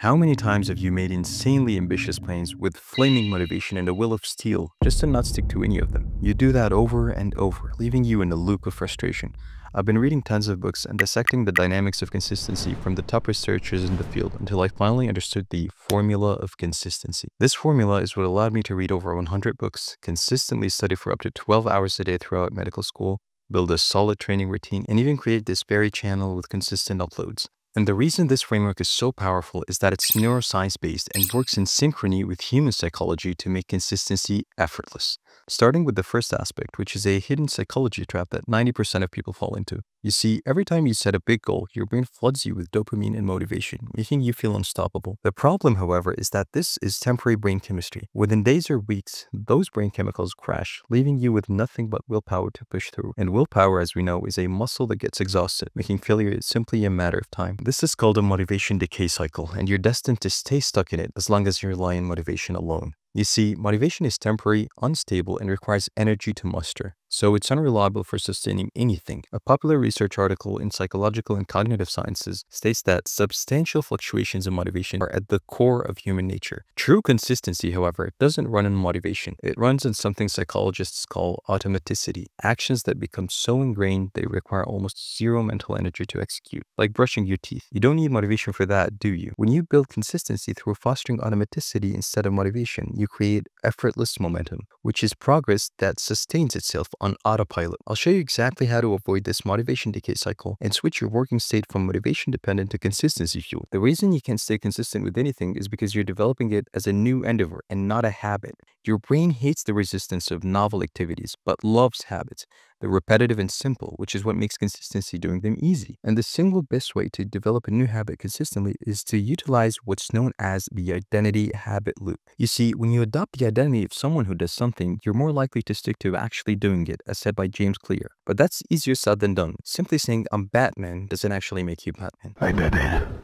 How many times have you made insanely ambitious plans with flaming motivation and a will of steel just to not stick to any of them? You do that over and over, leaving you in a loop of frustration. I've been reading tons of books and dissecting the dynamics of consistency from the top researchers in the field until I finally understood the formula of consistency. This formula is what allowed me to read over 100 books, consistently study for up to 12 hours a day throughout medical school, build a solid training routine, and even create this very channel with consistent uploads. And the reason this framework is so powerful is that it's neuroscience based and works in synchrony with human psychology to make consistency effortless. Starting with the first aspect, which is a hidden psychology trap that 90% of people fall into. You see, every time you set a big goal, your brain floods you with dopamine and motivation, making you feel unstoppable. The problem, however, is that this is temporary brain chemistry. Within days or weeks, those brain chemicals crash, leaving you with nothing but willpower to push through. And willpower, as we know, is a muscle that gets exhausted, making failure simply a matter of time. This is called a motivation decay cycle, and you're destined to stay stuck in it as long as you rely on motivation alone. You see, motivation is temporary, unstable, and requires energy to muster so it's unreliable for sustaining anything. A popular research article in Psychological and Cognitive Sciences states that substantial fluctuations in motivation are at the core of human nature. True consistency, however, doesn't run on motivation. It runs on something psychologists call automaticity, actions that become so ingrained they require almost zero mental energy to execute, like brushing your teeth. You don't need motivation for that, do you? When you build consistency through fostering automaticity instead of motivation, you create effortless momentum, which is progress that sustains itself on autopilot. I'll show you exactly how to avoid this motivation decay cycle and switch your working state from motivation dependent to consistency fueled. The reason you can't stay consistent with anything is because you're developing it as a new endeavor and not a habit. Your brain hates the resistance of novel activities, but loves habits. They're repetitive and simple, which is what makes consistency doing them easy. And the single best way to develop a new habit consistently is to utilize what's known as the identity habit loop. You see, when you adopt the identity of someone who does something, you're more likely to stick to actually doing it, as said by James Clear. But that's easier said than done. Simply saying I'm Batman doesn't actually make you Batman. I'm Batman.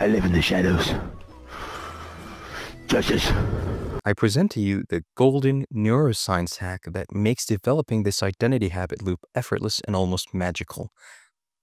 I live in the shadows. Justice. I present to you the golden neuroscience hack that makes developing this identity habit loop effortless and almost magical.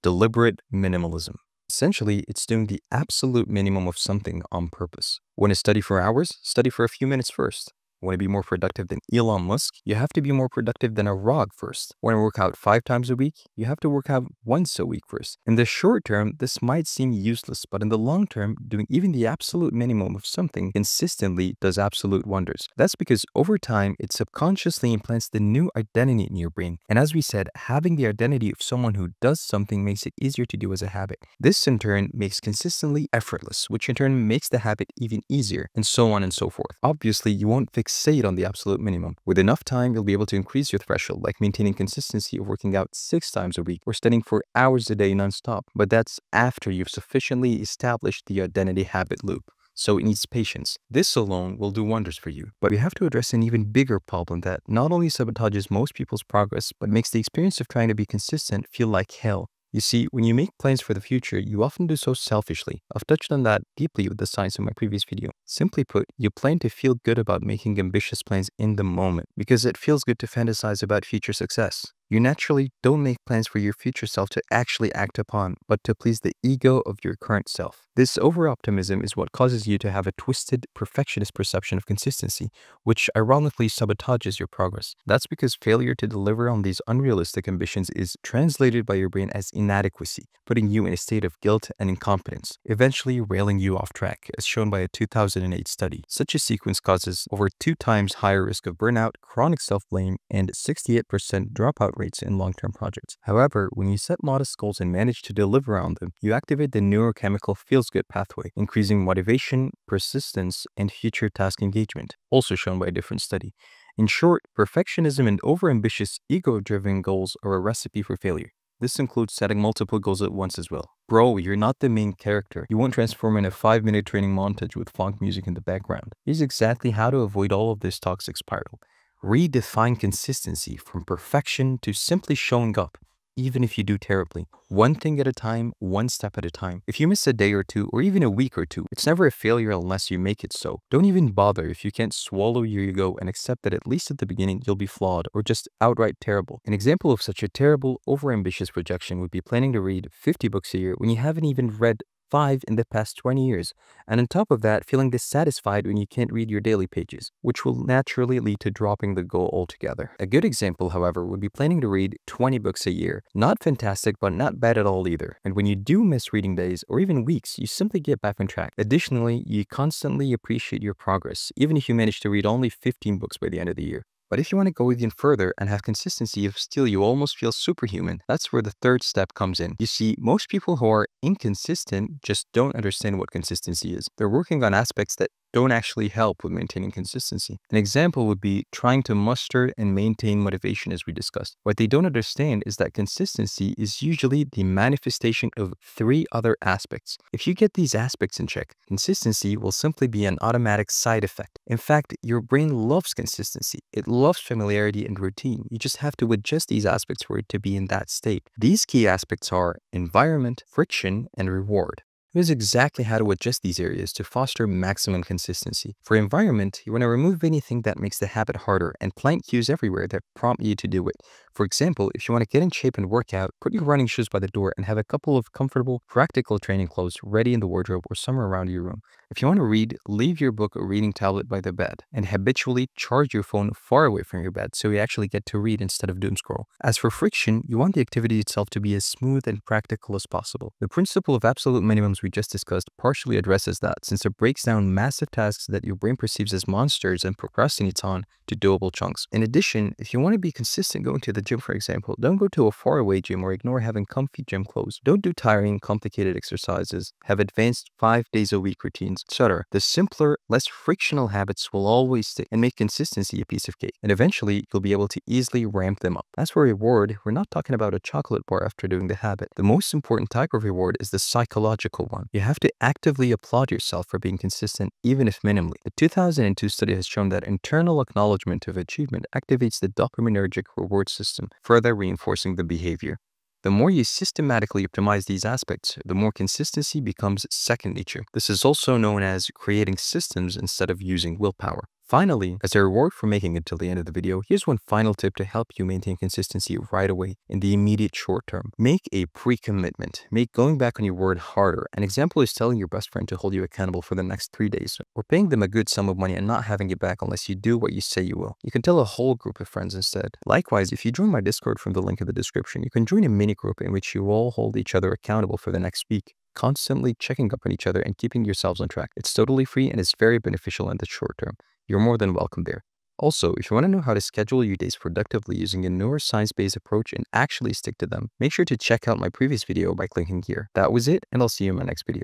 Deliberate minimalism. Essentially, it's doing the absolute minimum of something on purpose. When to study for hours? Study for a few minutes first. Want to be more productive than Elon Musk? You have to be more productive than a Rog first. Want to work out five times a week? You have to work out once a week first. In the short term, this might seem useless, but in the long term, doing even the absolute minimum of something consistently does absolute wonders. That's because over time, it subconsciously implants the new identity in your brain. And as we said, having the identity of someone who does something makes it easier to do as a habit. This in turn makes consistently effortless, which in turn makes the habit even easier, and so on and so forth. Obviously, you won't fix fixate on the absolute minimum. With enough time, you'll be able to increase your threshold, like maintaining consistency of working out six times a week or studying for hours a day nonstop. But that's after you've sufficiently established the identity habit loop so it needs patience. This alone will do wonders for you. But we have to address an even bigger problem that not only sabotages most people's progress, but makes the experience of trying to be consistent feel like hell. You see, when you make plans for the future, you often do so selfishly. I've touched on that deeply with the science in my previous video. Simply put, you plan to feel good about making ambitious plans in the moment because it feels good to fantasize about future success. You naturally don't make plans for your future self to actually act upon, but to please the ego of your current self. This over-optimism is what causes you to have a twisted, perfectionist perception of consistency, which ironically sabotages your progress. That's because failure to deliver on these unrealistic ambitions is translated by your brain as inadequacy, putting you in a state of guilt and incompetence, eventually railing you off track, as shown by a 2008 study. Such a sequence causes over two times higher risk of burnout, chronic self-blame, and 68% dropout rates in long-term projects. However, when you set modest goals and manage to deliver on them, you activate the neurochemical feels-good pathway, increasing motivation, persistence, and future task engagement, also shown by a different study. In short, perfectionism and overambitious ego-driven goals are a recipe for failure. This includes setting multiple goals at once as well. Bro, you're not the main character. You won't transform in a 5-minute training montage with funk music in the background. Here's exactly how to avoid all of this toxic spiral redefine consistency from perfection to simply showing up, even if you do terribly. One thing at a time, one step at a time. If you miss a day or two, or even a week or two, it's never a failure unless you make it so. Don't even bother if you can't swallow your ego and accept that at least at the beginning you'll be flawed or just outright terrible. An example of such a terrible, overambitious projection would be planning to read 50 books a year when you haven't even read five in the past 20 years. And on top of that, feeling dissatisfied when you can't read your daily pages, which will naturally lead to dropping the goal altogether. A good example, however, would be planning to read 20 books a year. Not fantastic, but not bad at all either. And when you do miss reading days or even weeks, you simply get back on track. Additionally, you constantly appreciate your progress, even if you manage to read only 15 books by the end of the year. But if you want to go even further and have consistency of still you almost feel superhuman, that's where the third step comes in. You see, most people who are inconsistent just don't understand what consistency is. They're working on aspects that don't actually help with maintaining consistency. An example would be trying to muster and maintain motivation as we discussed. What they don't understand is that consistency is usually the manifestation of three other aspects. If you get these aspects in check, consistency will simply be an automatic side effect. In fact, your brain loves consistency. It loves familiarity and routine. You just have to adjust these aspects for it to be in that state. These key aspects are environment, friction, and reward. Here's exactly how to adjust these areas to foster maximum consistency. For environment, you want to remove anything that makes the habit harder and plant cues everywhere that prompt you to do it. For example, if you want to get in shape and work out, put your running shoes by the door and have a couple of comfortable, practical training clothes ready in the wardrobe or somewhere around your room. If you want to read, leave your book or reading tablet by the bed and habitually charge your phone far away from your bed so you actually get to read instead of doom scroll. As for friction, you want the activity itself to be as smooth and practical as possible. The principle of absolute minimums we just discussed partially addresses that since it breaks down massive tasks that your brain perceives as monsters and procrastinates on to doable chunks. In addition, if you want to be consistent going to the gym, for example, don't go to a faraway gym or ignore having comfy gym clothes. Don't do tiring, complicated exercises. Have advanced five days a week routines, etc. The simpler, less frictional habits will always stick and make consistency a piece of cake. And eventually, you'll be able to easily ramp them up. As for reward, we're not talking about a chocolate bar after doing the habit. The most important type of reward is the psychological one. You have to actively applaud yourself for being consistent, even if minimally. The 2002 study has shown that internal acknowledgement of achievement activates the dopaminergic reward system, further reinforcing the behavior. The more you systematically optimize these aspects, the more consistency becomes second nature. This is also known as creating systems instead of using willpower. Finally, as a reward for making it till the end of the video, here's one final tip to help you maintain consistency right away in the immediate short term. Make a pre-commitment. Make going back on your word harder. An example is telling your best friend to hold you accountable for the next three days, or paying them a good sum of money and not having it back unless you do what you say you will. You can tell a whole group of friends instead. Likewise, if you join my Discord from the link in the description, you can join a mini group in which you all hold each other accountable for the next week constantly checking up on each other and keeping yourselves on track. It's totally free and it's very beneficial in the short term you're more than welcome there. Also, if you want to know how to schedule your days productively using a neuroscience-based approach and actually stick to them, make sure to check out my previous video by clicking here. That was it, and I'll see you in my next video.